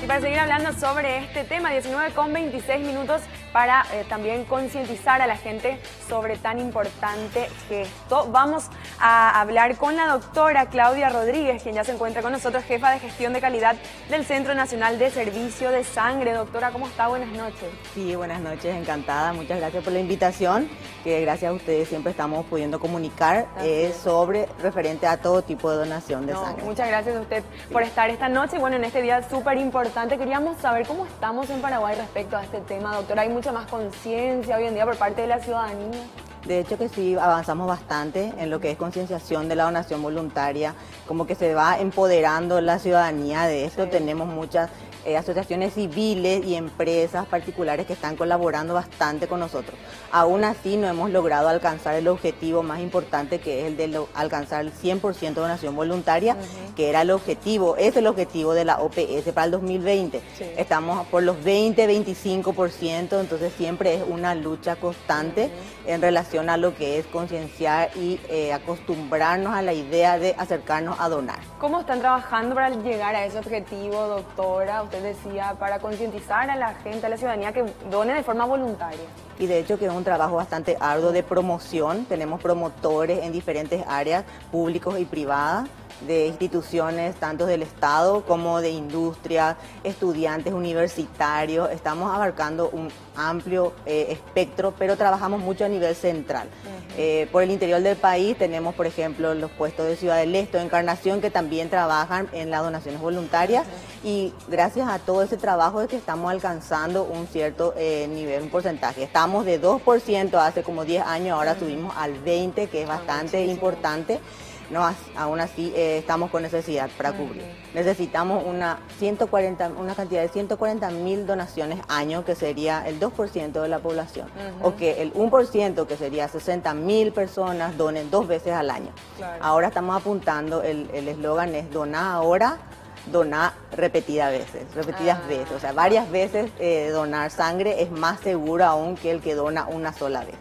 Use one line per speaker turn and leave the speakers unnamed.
Y para seguir hablando sobre este tema, 19 con 26 minutos para eh, también concientizar a la gente sobre tan importante gesto. Vamos a hablar con la doctora Claudia Rodríguez, quien ya se encuentra con nosotros, jefa de gestión de calidad del Centro Nacional de Servicio de Sangre. Doctora, ¿cómo está? Buenas noches.
Sí, buenas noches, encantada. Muchas gracias por la invitación, que gracias a ustedes siempre estamos pudiendo comunicar eh, sobre referente a todo tipo de donación de sangre.
Muchas gracias a usted por estar esta noche. Bueno, en este día súper importante, queríamos saber cómo estamos en Paraguay respecto a este tema, doctora. Hay mucha más conciencia hoy en día por parte de la ciudadanía.
De hecho que sí, avanzamos bastante en lo que es concienciación de la donación voluntaria, como que se va empoderando la ciudadanía de esto, tenemos muchas eh, asociaciones civiles y empresas particulares que están colaborando bastante con nosotros. Aún así no hemos logrado alcanzar el objetivo más importante que es el de alcanzar el 100% de donación voluntaria, que era el objetivo, es el objetivo de la OPS para el 2020. Estamos por los 20, 25%, entonces siempre es una lucha constante en relación a lo que es concienciar y eh, acostumbrarnos a la idea de acercarnos a donar.
¿Cómo están trabajando para llegar a ese objetivo, doctora? Usted decía, para concientizar a la gente, a la ciudadanía que done de forma voluntaria.
Y de hecho que es un trabajo bastante arduo de promoción. Tenemos promotores en diferentes áreas, públicos y privadas de instituciones tanto del Estado como de industria, estudiantes universitarios. Estamos abarcando un amplio eh, espectro, pero trabajamos mucho a nivel central. Eh, por el interior del país tenemos, por ejemplo, los puestos de Ciudad del Este, Encarnación, que también trabajan en las donaciones voluntarias y gracias a todo ese trabajo es que estamos alcanzando un cierto eh, nivel, un porcentaje. Estamos de 2% hace como 10 años, ahora subimos al 20%, que es bastante importante no, aún así eh, estamos con necesidad para cubrir. Necesitamos una, 140, una cantidad de 140 mil donaciones año, que sería el 2% de la población, o que el 1%, que sería 60 mil personas, donen dos veces al año. Ahora estamos apuntando, el eslogan es donar ahora, donar repetidas veces, repetidas ah. veces, o sea, varias veces eh, donar sangre es más seguro aún que el que dona una sola vez.